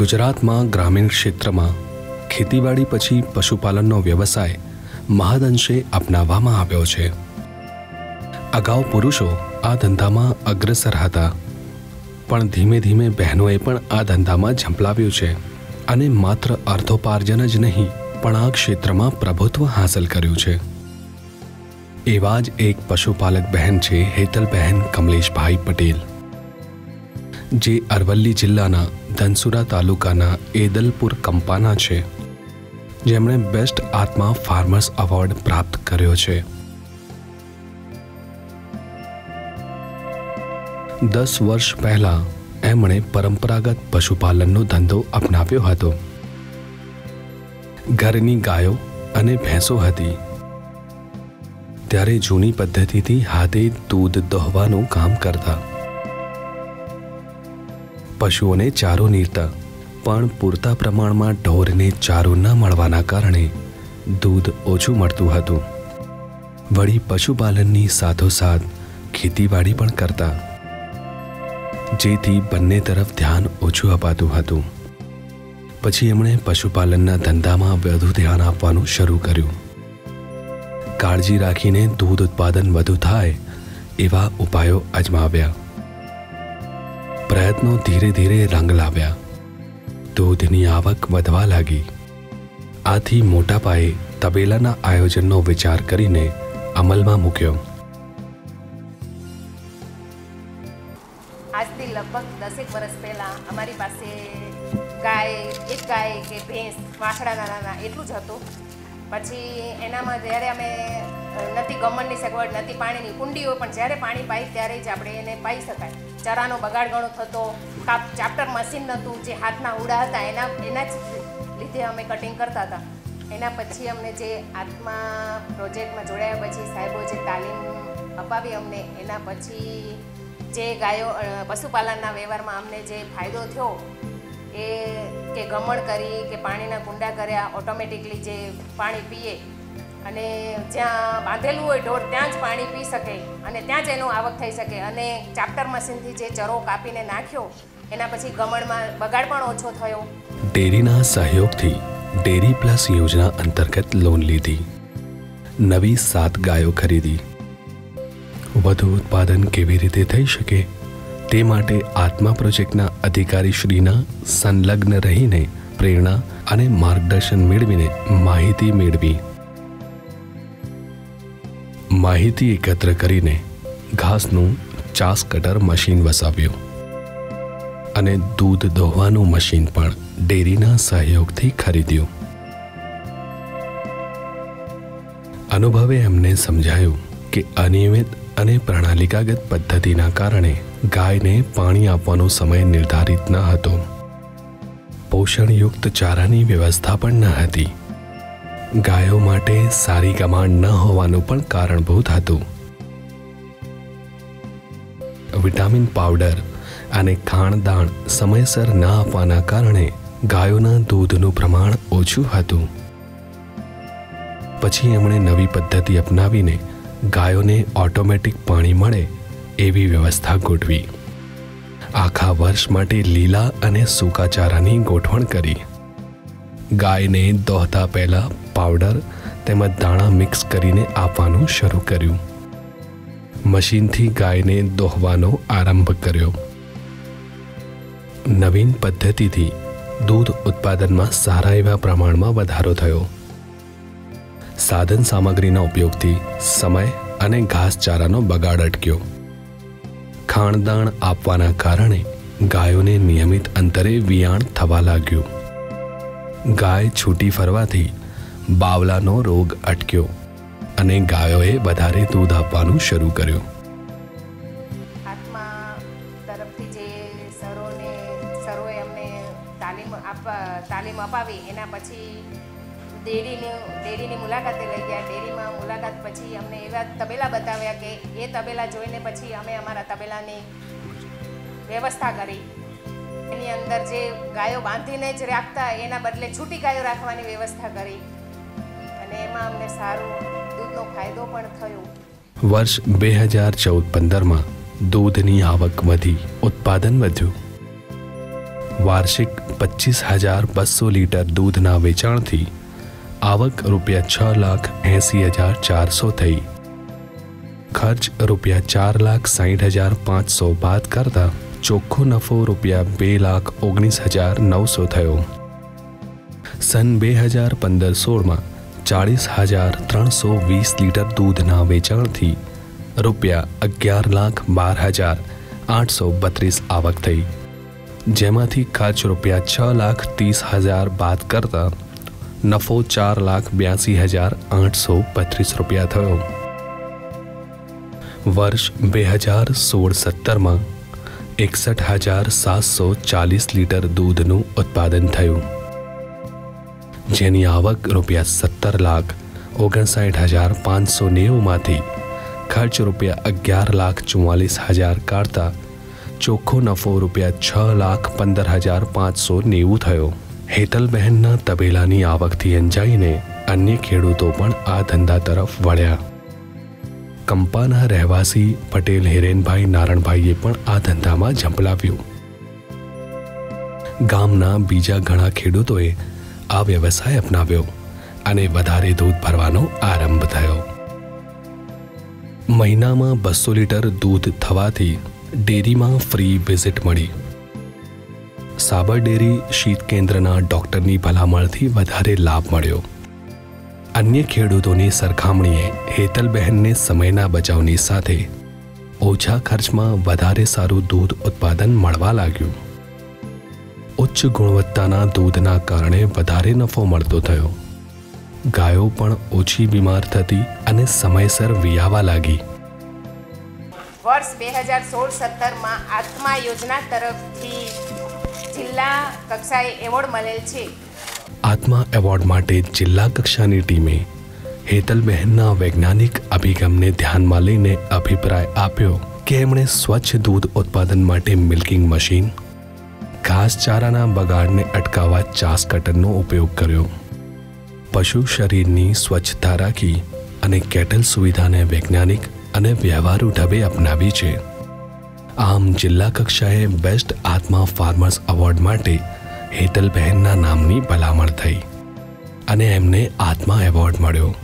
ગુજરાતમાં, ગ્રામીણ ક્ષેત્રમાં ખેતીવાડી પછી પશુપાલનનો વ્યવસાય મહદઅંશે અપનાવવામાં આવ્યો છે. અગાઉ પુરુષો આ ધંધામાં અગ્રસર હતા. પણ ધીમે ધીમે બહેનોએ પણ આ ધંધામાં ઝંપલાવ્યું છે અને માત્ર અર્થોપાર્જન જ નહીં, પણ આ ક્ષેત્રમાં પ્રભુત્વ હાંસલ કર્યું છે. એવા જ એક પશુપાલક બહેન છે હેતલબહેન કમલેશભાઈ પટેલ. જે અરવલ્લી જિલ્લાના ધનસુરા તાલુકાના એદલપુર કંપાના છે. જેમણે બેસ્ટ આત્મા ફાર્મર્સ એવોર્ડ પ્રાપ્ત કર્યો છે. દસ વર્ષ પહેલા એમણે પરંપરાગત પશુપાલનનો ધંધો અપનાવ્યો હતો. ઘરની ગાયો અને ભેંસો હતી. ત્યારે જૂની પદ્ધતિથી હાથે દૂધ દોહવાનું કામ કરતા પશુઓને ચારો નીરતા, પણ પૂરતા પ્રમાણમાં ઢોરને ચારો ન મળવાના કારણે દૂધ ઓછું મળતું હતું. વળી પશુપાલનની સાથોસાથ ખેતીવાડી પણ કરતા. જેથી બંને તરફ ધ્યાન ઓછું અપાતું હતું. પછી એમણે પશુપાલનના ધંધામાં વધુ ધ્યાન આપવાનું શરૂ કર્યું. કાળજી રાખીને દૂધ ઉત્પાદન વધુ થાય એવા ઉપાયો અજમાવ્યા. પ્રયત્નો ધીરે ધીરે રંગ લાવ્યા. દૂધની આવક વધવા લાગી. આથી મોટા પાયે તબેલાના આયોજનનો વિચાર કરીને અમલમાં મૂક્યો. આજથી લગભગ દસેક વર્ષ પહેલાં અમારી પાસે ગાય, એક ગાય કે ભેંસ વાસડા નાના એટલું જ હતું. પછી એનામાં જ્યારે અમે નથી ગમણની સગવડ, નથી પાણીની કુંડીઓ પણ જ્યારે પાણી પાઈ ત્યારે જ આપણે એને પાઈ શકાય. ચરાનો બગાડ ઘણો થતો, કાપ, ચાપ્ટર મશીન નહોતું જે હાથના ઉડા હતા, એના એના જ લીધે અમે કટિંગ કરતા હતા. એના પછી અમને જે આત્મા પ્રોજેક્ટમાં જોડાયા પછી સાહેબો જે તાલીમ અપાવી અમને, એના પછી જે ગાયો પશુપાલનના વ્યવહારમાં અમને જે ફાયદો થયો એ કે ગમણ કરી, કે પાણીના કુંડા કર્યા ઓટોમેટિકલી જે પાણી પીએ. અને જ્યાં બાંધેલું હોય ઢોર, ત્યાં જ પાણી પી શકે અને ત્યાં જ એનો આવક થઈ શકે. અને ચાપ્ટર મશીનથી જે ચરો કાપીને નાખ્યો, એના પછી ગમણમાં બગાડ પણ ઓછો થયો. ડેરીના સહયોગથી ડેરી પ્લસ યોજના અંતર્ગત લોન લીધી. નવી સાત ગાયો ખરીદી. વધુ ઉત્પાદન કેવી રીતે થઈ શકે? તે માટે આત્મા પ્રોજેક્ટના અધિકારીશ્રીના સંલગ્ન રહીને પ્રેરણા અને માર્ગદર્શન મેળવીને માહિતી મેળવી. માહિતી એકત્ર કરીને ઘાસનું ચાસ કટર મશીન વસાવ્યું અને દૂધ દોહવાનું મશીન પણ ડેરીના સહયોગથી ખરીદ્યું. અનુભવે એમને સમજાયું કે અનિયમિત અને પ્રણાલિકાગત પદ્ધતિના કારણે ગાયને પાણી આપવાનો સમય નિર્ધારિત ન હતો. પોષણયુક્ત ચારાની વ્યવસ્થા પણ ન હતી. ગાયો માટે સારી કમાણ ન હોવાનું પણ કારણભૂત હતું. વિટામિન પાવડર અને ખાણદાણ સમયસર ન આપવાના કારણે ગાયોના દૂધનું પ્રમાણ ઓછું હતું. પછી એમણે નવી પદ્ધતિ અપનાવીને ગાયોને ઓટોમેટિક પાણી મળે એવી વ્યવસ્થા ગોઠવી. આખા વર્ષ માટે લીલા અને સૂકા ચારાની ગોઠવણ કરી. ગાયને દોહતા પહેલાં પાવડર તેમજ દાણા મિક્સ કરીને આપવાનું શરૂ કર્યું. મશીનથી ગાયને દોહવાનો આરંભ કર્યો. નવીન પદ્ધતિથી દૂધ ઉત્પાદનમાં સારા એવા પ્રમાણમાં વધારો થયો. સાધન સામગ્રીના ઉપયોગથી સમય અને ઘાસચારાનો બગાડ અટક્યો. ખાણદાણ આપવાના કારણે ગાયોને નિયમિત અંતરે વિયાણ થવા લાગ્યું. ગાય છૂટી ફરવાથી બાવલાનો રોગ અટક્યો અને ગાયોએ વધારે દૂધ આપવાનું શરૂ કર્યું. તાલીમ આપવા, તાલીમ અપાવી, એના પછી ડેરીની ડેરીની મુલાકાતે લઈ ગયા. ડેરીમાં મુલાકાત પછી અમને એવા તબેલા બતાવ્યા કે એ તબેલા જોઈને પછી અમે અમારા તબેલાની વ્યવસ્થા કરી. એની અંદર જે ગાયો બાંધીને જ રાખતા, એના બદલે છૂટી ગાયો રાખવાની વ્યવસ્થા કરી. અને એમાં અમને સારું દૂધનો ફાયદો પણ થયો. વર્ષ બે હજાર ચૌદ પંદરમાં દૂધની આવક વધી, ઉત્પાદન વધ્યું. વાર્ષિક પચીસ હજાર બસો લીટર દૂધના વેચાણથી આવક રૂપિયા છ લાખ એંસી હજાર ચારસો થઈ ખર્ચ રૂપિયા ચાર લાખ સાઠ હજાર પાંચસો બાદ કરતા ચોખ્ખો નફો રૂપિયા બે લાખ ઓગણીસ હજાર નવસો થયો સન બે હજાર પંદર સોળમાં ચાળીસ હજાર ત્રણસો વીસ લીટર દૂધના વેચાણથી રૂપિયા અગિયાર લાખ બાર હજાર આઠસો બત્રીસ આવક થઈ જેમાંથી ખર્ચ રૂપિયા છ લાખ ત્રીસ હજાર બાદ કરતા નફો ચાર લાખ બ્યાસી હજાર આઠસો બત્રીસ રૂપિયા થયો વર્ષ બે હજાર સોળ સત્તરમાં એકસઠ હજાર સાતસો ચાલીસ લીટર દૂધનું ઉત્પાદન થયું જેની આવક રૂપિયા સત્તર લાખ ઓગણસાઠ હજાર પાંચસો નેવુંમાંથી ખર્ચ રૂપિયા અગિયાર લાખ ચુમ્માલીસ હજાર કાઢતા ચોખ્ખો નફો રૂપિયા છ લાખ પંદર હજાર પાંચસો નેવું થયો હેતલબહેનના તબેલાની આવકથી અંજાઈને અન્ય ખેડૂતો પણ આ ધંધા તરફ વળ્યા. કંપાના રહેવાસી પટેલ હિરેનભાઈ નારણભાઈએ પણ આ ધંધામાં ઝંપલાવ્યું. ગામના બીજા ઘણા ખેડૂતોએ આ વ્યવસાય અપનાવ્યો અને વધારે દૂધ ભરવાનો આરંભ થયો. મહિનામાં બસો લીટર દૂધ થવાથી ડેરીમાં ફ્રી વિઝિટ મળી. સાબર ડેરી શીત કેન્દ્રના ડૉક્ટરની ભલામણથી વધારે લાભ મળ્યો. અન્ય ખેડૂતોની સરખામણીએ હેતલબહેનને સમયના બચાવની સાથે ઓછા ખર્ચમાં વધારે સારું દૂધ ઉત્પાદન મળવા લાગ્યું. ઉચ્ચ ગુણવત્તાના દૂધના કારણે વધારે નફો મળતો થયો. ગાયો પણ ઓછી બીમાર થતી અને સમયસર વિયાવા લાગી. વર્ષ બે હજાર સોળ સત્તરમાં આત્મા યોજના તરફથી જિલ્લા કક્ષાએ એવોર્ડ મળેલ છે. આત્મા એવોર્ડ માટે જિલ્લા કક્ષાની ટીમે હેતલબહેનના વૈજ્ઞાનિક અભિગમને ધ્યાનમાં લઈને અભિપ્રાય આપ્યો કે એમણે સ્વચ્છ દૂધ ઉત્પાદન માટે મિલ્કિંગ મશીન ઘાસચારાના બગાડને અટકાવવા ચાસ કટરનો ઉપયોગ કર્યો. પશુ શરીરની સ્વચ્છતા રાખી અને કેટલ સુવિધાને વૈજ્ઞાનિક અને વ્યવહારુ ઢબે અપનાવી છે. આમ જિલ્લા કક્ષાએ બેસ્ટ આત્મા ફાર્મર્સ એવોર્ડ માટે હેતલબહેનના નામની ભલામણ થઈ અને એમને આત્મા એવોર્ડ મળ્યો.